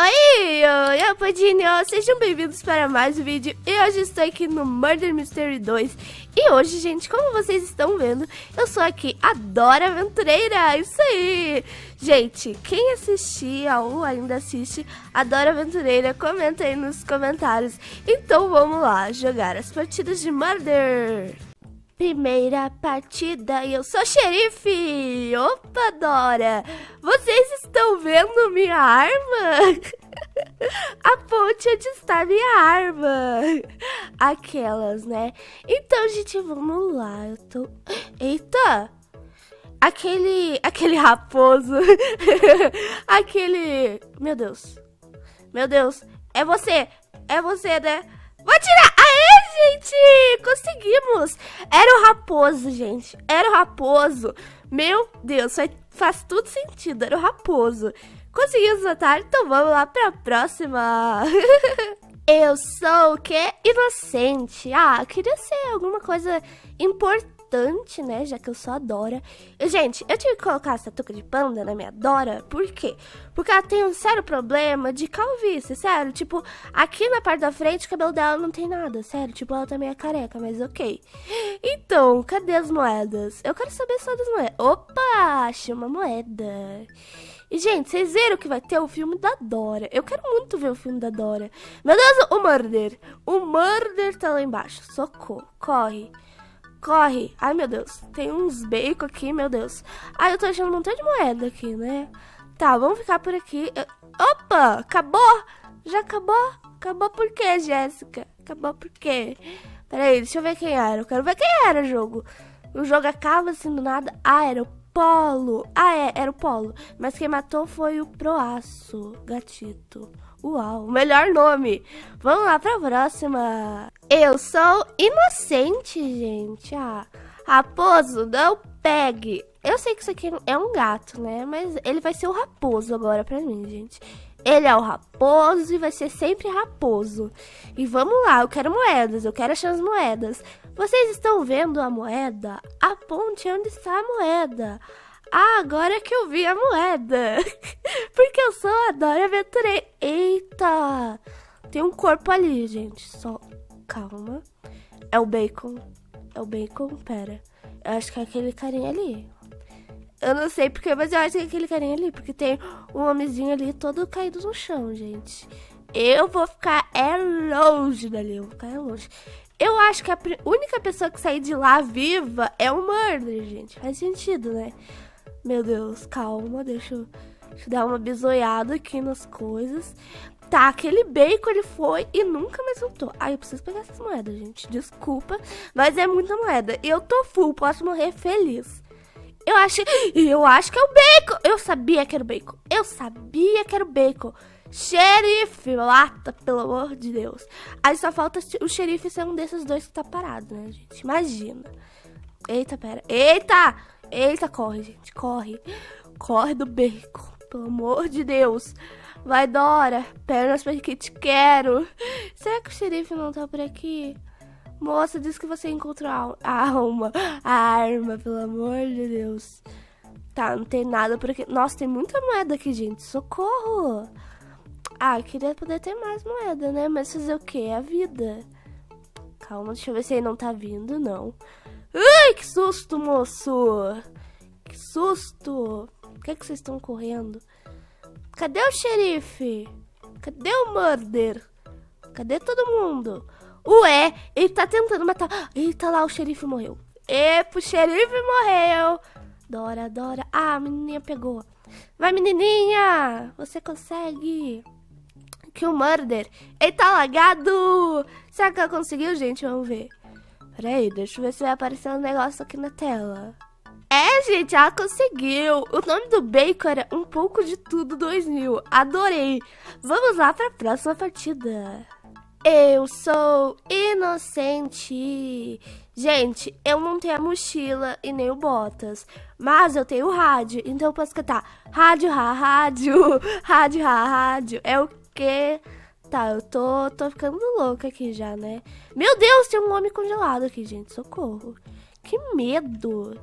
Oi, eu Padinho, sejam bem-vindos para mais um vídeo. E hoje estou aqui no Murder Mystery 2 E hoje, gente, como vocês estão vendo, eu sou aqui a Dora Aventureira, isso aí. Gente, quem assistia ou ainda assiste a Dora Aventureira, comenta aí nos comentários. Então vamos lá, jogar as partidas de Murder Primeira partida e eu sou xerife! Opa, Dora! Vocês estão vendo minha arma? A ponte onde está minha arma. Aquelas, né? Então, gente, vamos lá. Eu tô. Eita! Aquele. Aquele raposo. aquele. Meu Deus. Meu Deus. É você! É você, né? Vou tirar! Gente! Conseguimos! Era o raposo, gente. Era o raposo. Meu Deus, faz tudo sentido. Era o raposo. Conseguimos matar, então vamos lá pra próxima. Eu sou o quê? Inocente. Ah, queria ser alguma coisa importante bastante, né? Já que eu sou a Dora. E, gente, eu tive que colocar essa touca de panda na minha Dora. Por quê? Porque ela tem um sério problema de calvície, sério. Tipo, aqui na parte da frente o cabelo dela não tem nada, sério. Tipo, ela também é careca, mas ok. Então, cadê as moedas? Eu quero saber só das moedas. Opa, achei uma moeda. E, gente, vocês viram que vai ter o filme da Dora. Eu quero muito ver o filme da Dora. Meu Deus, o Murder. O Murder tá lá embaixo. Socorro. Corre. Corre. Ai, meu Deus. Tem uns bacon aqui, meu Deus. Ai, eu tô achando um montão de moeda aqui, né? Tá, vamos ficar por aqui. Opa, acabou? Já acabou? Acabou por quê, Jéssica? Acabou por quê? Peraí, deixa eu ver quem era. Eu quero ver quem era o jogo. O jogo acaba assim do nada. Ah, era o Polo. Ah, é, era o Polo. Mas quem matou foi o Proaço, gatito. Uau, melhor nome. Vamos lá pra próxima. Eu sou inocente, gente. Ah, raposo, não pegue. Eu sei que isso aqui é um gato, né? Mas ele vai ser o raposo agora pra mim, gente. Ele é o raposo e vai ser sempre raposo. E vamos lá, eu quero moedas, eu quero achar as moedas. Vocês estão vendo a moeda? Aponte onde está a moeda. Ah, agora que eu vi a moeda. Porque eu sou a Dora Aventureira. Eita! Tem um corpo ali, gente. Só calma. É o bacon. É o bacon? Pera. Eu acho que é aquele carinha ali. Eu não sei porque, mas eu acho que é aquele carinha ali. Porque tem um homenzinho ali todo caído no chão, gente. Eu vou ficar é longe dali. Eu vou ficar é longe. Eu acho que a única pessoa que sair de lá viva é o Murder, gente. Faz sentido, né? Meu Deus, calma, deixa eu, deixa eu dar uma bisoiada aqui nas coisas. Tá, aquele bacon ele foi e nunca mais voltou. Ai, eu preciso pegar essas moedas, gente. Desculpa, mas é muita moeda. Eu tô full, posso morrer feliz. Eu acho, eu acho que é o bacon. Eu sabia que era o bacon. Eu sabia que era o bacon. Xerife, lata, pelo amor de Deus. Aí só falta o xerife ser um desses dois que tá parado, né, gente? Imagina. Eita, pera. Eita! Eita, corre, gente, corre. Corre do beco, pelo amor de Deus. Vai, Dora, pernas que te quero. Será que o xerife não tá por aqui? Moça, diz que você encontrou a alma, a arma, pelo amor de Deus. Tá, não tem nada por aqui. Nossa, tem muita moeda aqui, gente. Socorro! Ah, queria poder ter mais moeda, né? Mas fazer o quê? É a vida. Calma, deixa eu ver se ele não tá vindo, não. Ai, que susto, moço! Que susto! Por que, é que vocês estão correndo? Cadê o xerife? Cadê o murder? Cadê todo mundo? Ué, ele tá tentando matar. Eita lá, o xerife morreu. Epa, o xerife morreu. Dora, Dora. Ah, a menininha pegou. Vai, menininha. Você consegue. Que o murder. Ele tá lagado. Será que ela conseguiu, gente? Vamos ver. Peraí, deixa eu ver se vai aparecer um negócio aqui na tela. É, gente, ela conseguiu. O nome do bacon era Um Pouco de Tudo 2000. Adorei. Vamos lá para a próxima partida. Eu sou inocente. Gente, eu não tenho a mochila e nem o botas, mas eu tenho o rádio, então eu posso cantar rádio, ha, rádio, rádio, ha, rádio. É o que Tá, eu tô, tô ficando louca aqui já, né? Meu Deus, tem um homem congelado aqui, gente. Socorro. Que medo.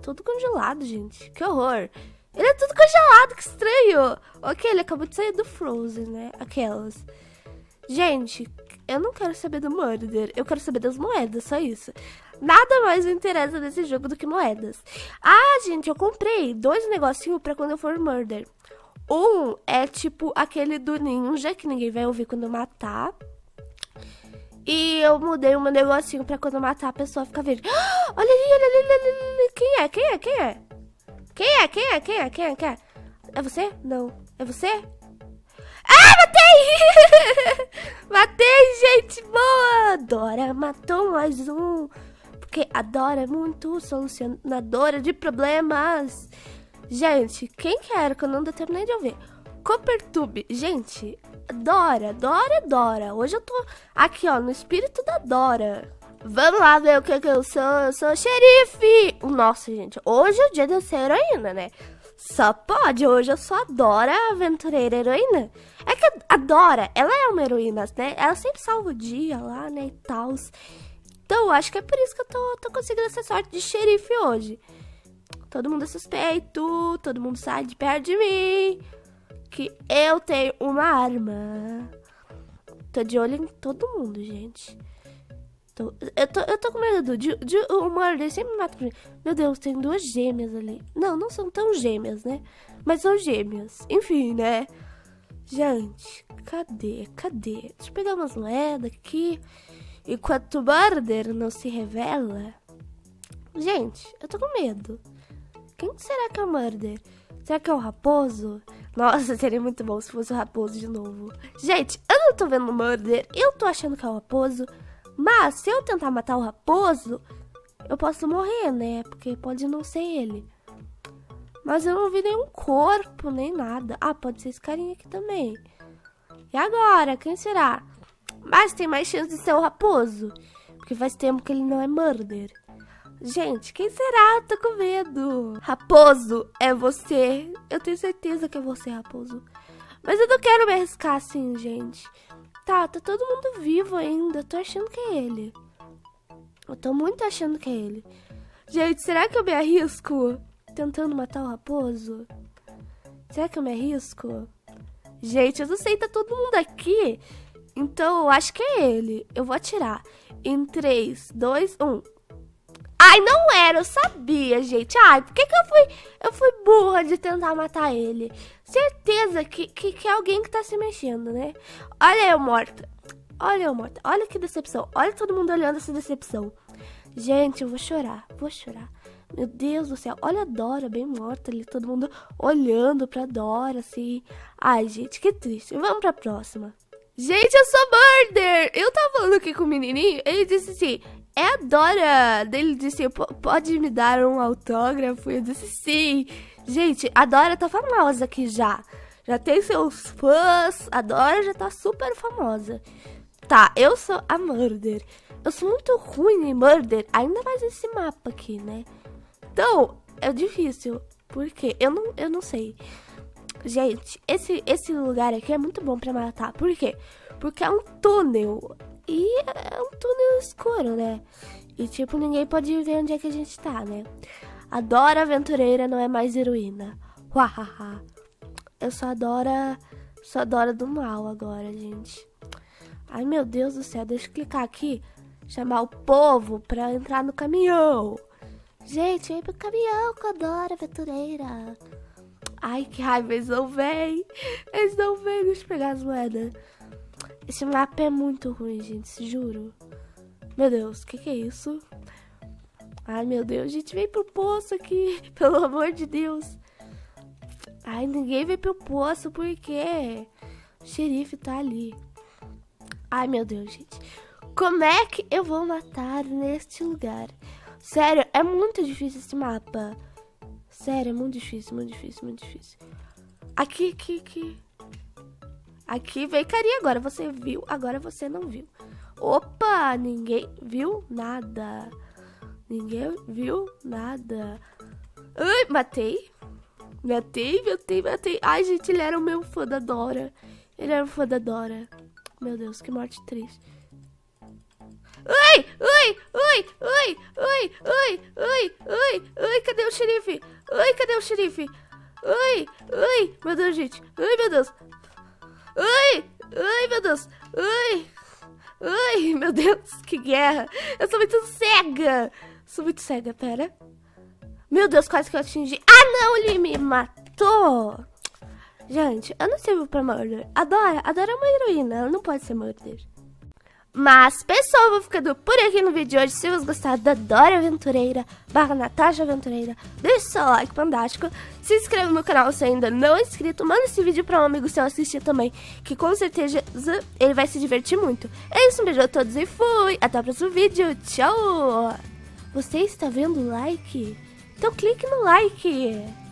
Todo congelado, gente. Que horror. Ele é tudo congelado, que estranho. Ok, ele acabou de sair do Frozen, né? Aquelas. Gente, eu não quero saber do Murder. Eu quero saber das moedas, só isso. Nada mais me interessa nesse jogo do que moedas. Ah, gente, eu comprei dois negocinhos pra quando eu for Murder. Um é tipo aquele do ninja, que ninguém vai ouvir quando matar. E eu mudei um negocinho pra quando matar a pessoa ficar verde. Ah, olha ali, olha ali, olha ali, olha ali. Quem é? Quem é? Quem é? Quem é? Quem é? Quem é? Quem é? Quem é? É você? Não. É você? Ah, matei! matei, gente! Boa! Dora matou mais um. Porque a Dora é muito solucionadora de problemas. Gente, quem quer que eu não terminei de ouvir? Coppertube. Gente, Dora, Dora, Dora. Hoje eu tô aqui, ó, no espírito da Dora. Vamos lá ver o que, que eu sou. Eu sou xerife. Nossa, gente, hoje é o dia de eu ser heroína, né? Só pode, hoje eu sou a Dora aventureira heroína. É que a Dora, ela é uma heroína, né? Ela sempre salva o dia lá, né, e tal. Então, acho que é por isso que eu tô, tô conseguindo essa sorte de xerife hoje. Todo mundo é suspeito, todo mundo sai de perto de mim. Que eu tenho uma arma. Tô de olho em todo mundo, gente. Tô, eu, tô, eu tô com medo de, de o Murder sempre me mata pra mim. Meu Deus, tem duas gêmeas ali. Não, não são tão gêmeas, né? Mas são gêmeas. Enfim, né? Gente, cadê? Cadê? Deixa eu pegar umas moedas aqui. Enquanto o Murder não se revela. Gente, eu tô com medo. Quem será que é o Murder? Será que é o Raposo? Nossa, seria muito bom se fosse o Raposo de novo. Gente, eu não tô vendo o Murder. Eu tô achando que é o Raposo. Mas se eu tentar matar o raposo, eu posso morrer, né? Porque pode não ser ele. Mas eu não vi nenhum corpo, nem nada. Ah, pode ser esse carinha aqui também. E agora? Quem será? Mas tem mais chance de ser o raposo. Porque faz tempo que ele não é murder. Gente, quem será? Tô com medo. Raposo, é você. Eu tenho certeza que é você, Raposo. Mas eu não quero me arriscar assim, gente. Tá, tá todo mundo vivo ainda. Tô achando que é ele. Eu tô muito achando que é ele. Gente, será que eu me arrisco tentando matar o raposo? Será que eu me arrisco? Gente, eu não sei, tá todo mundo aqui. Então eu acho que é ele. Eu vou atirar. Em 3, 2, 1. Ai, não era, eu sabia, gente. Ai, por que, que eu fui. Eu fui burra de tentar matar ele. Certeza que, que, que é alguém que tá se mexendo, né? Olha eu morta. Olha eu morta. Olha que decepção. Olha todo mundo olhando essa decepção. Gente, eu vou chorar. Vou chorar. Meu Deus do céu. Olha a Dora bem morta ali. Todo mundo olhando pra Dora, assim. Ai, gente, que triste. Vamos pra próxima. Gente, eu sou Murder! Eu tava falando aqui com o menininho, ele disse assim, é a Dora. Ele disse, pode me dar um autógrafo? Eu disse, sim. Gente, a Dora tá famosa aqui já. Já tem seus fãs. A Dora já tá super famosa. Tá, eu sou a Murder. Eu sou muito ruim em Murder, ainda mais esse mapa aqui, né? Então, é difícil. Porque eu não, eu não sei. Gente, esse, esse lugar aqui é muito bom pra matar. Por quê? Porque é um túnel. E é um túnel escuro, né? E tipo, ninguém pode ver onde é que a gente tá, né? A Dora Aventureira não é mais heroína. Uahaha. Eu sou a Dora. Sou a Dora do mal agora, gente. Ai meu Deus do céu, deixa eu clicar aqui. Chamar o povo pra entrar no caminhão. Gente, vem pro caminhão com a Dora Aventureira. Ai, que raiva, eles não vêm. Eles não vêm, eu pegar as moedas. Esse mapa é muito ruim, gente, juro. Meu Deus, o que, que é isso? Ai, meu Deus, gente veio pro poço aqui, pelo amor de Deus. Ai, ninguém veio pro poço, por quê? O xerife tá ali. Ai, meu Deus, gente. Como é que eu vou matar neste lugar? Sério, é muito difícil esse mapa. Sério, é muito difícil, muito difícil, muito difícil. Aqui, aqui, aqui. Aqui veio carinha agora. Você viu, agora você não viu. Opa, ninguém viu nada. Ninguém viu nada. Ai, matei. Matei, matei, matei. Ai, gente, ele era o meu fã da Dora. Ele era o fã da Dora. Meu Deus, que morte triste. Ui, ui, ui, ui, ui, ui, ui, ui, ui, cadê o xerife? Ui, cadê o xerife? Ai, ai, meu Deus, gente. Ai, meu Deus. Ai, ai, meu Deus. Ai, ai, meu Deus, que guerra. Eu sou muito cega. Sou muito cega, pera. Meu Deus, quase que eu atingi. Ah, não, ele me matou. Gente, eu não sirvo pra murder. Adora, adora uma heroína. Ela não pode ser murder. Mas, pessoal, vou ficando por aqui no vídeo de hoje. Se vocês gostaram da Dora Aventureira, barra Natasha Aventureira, deixe seu like fantástico. Se inscreva no canal se ainda não é inscrito. Manda esse vídeo pra um amigo seu assistir também, que com certeza ele vai se divertir muito. É isso, um beijo a todos e fui. Até o próximo vídeo. Tchau! Você está vendo o like? Então clique no like.